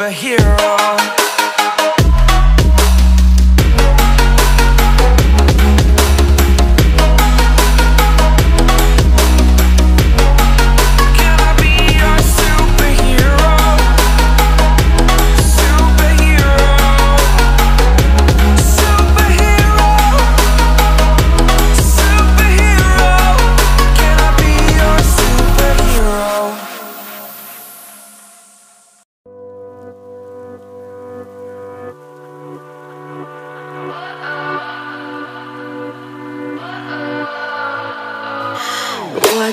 Superhero.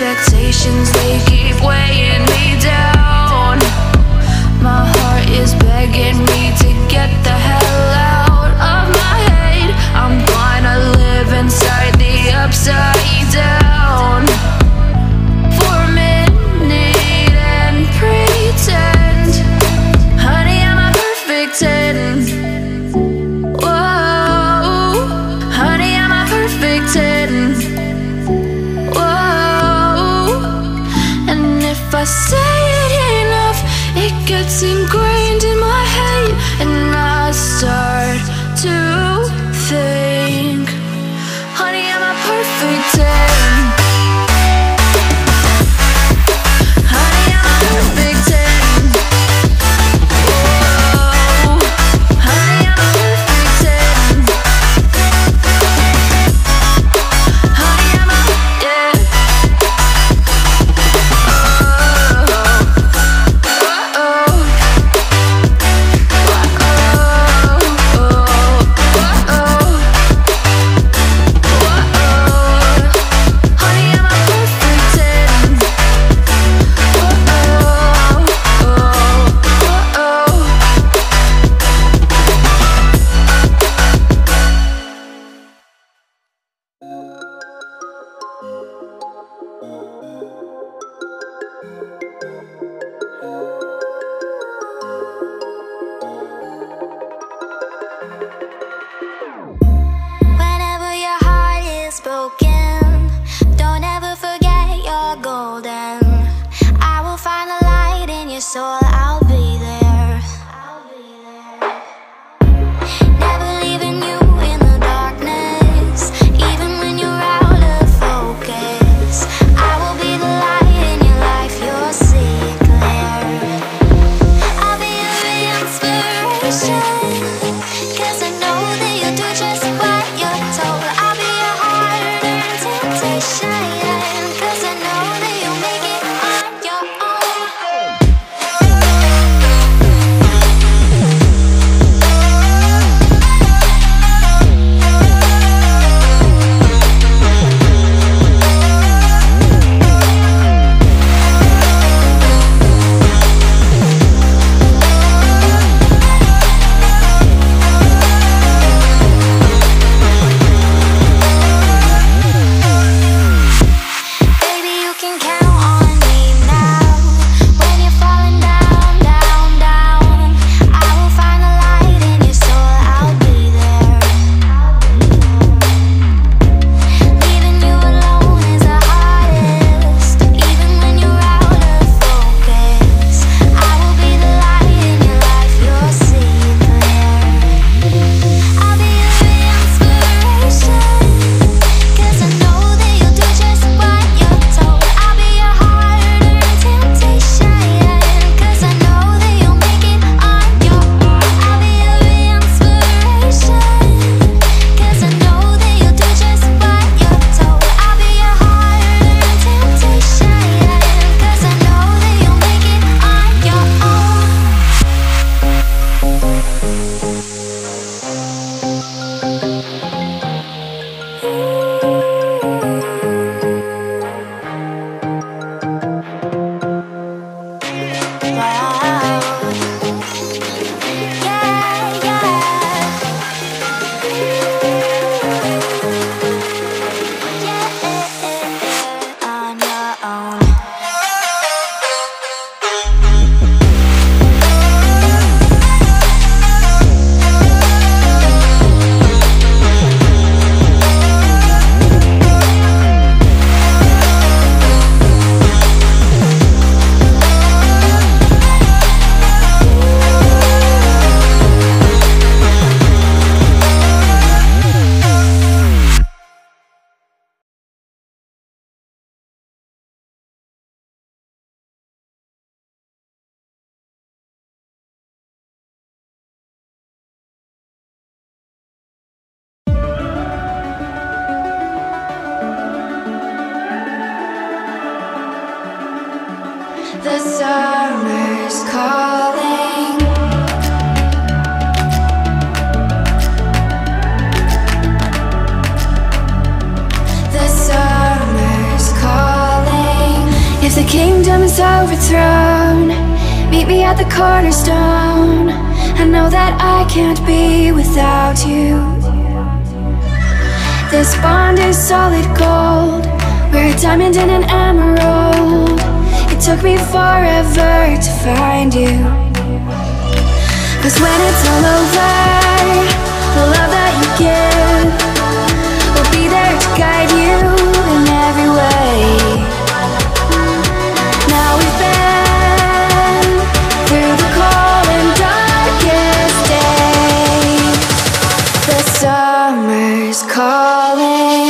Expectations, they it enough, If the kingdom is overthrown, meet me at the cornerstone. I know that I can't be without you. This bond is solid gold. We're a diamond and an emerald. It took me forever to find you. Cause when it's all over, the love that you give will be there to guide you summer's calling.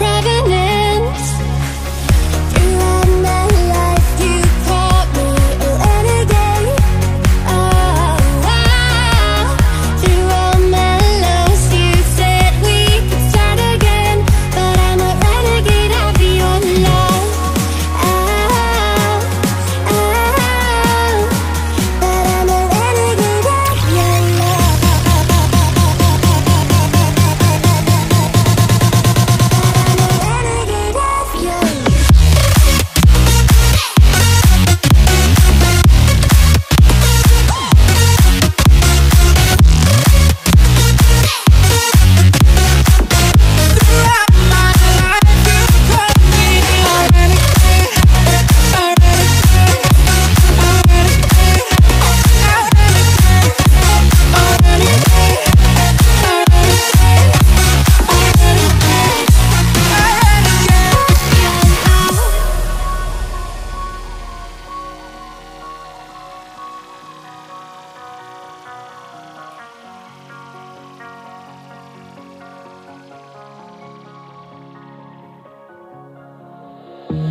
private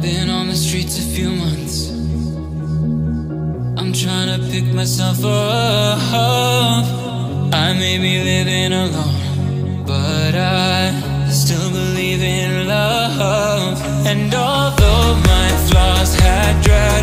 Been on the streets a few months. I'm trying to pick myself up. I may be living alone, but I still believe in love. And although my flaws had dragged.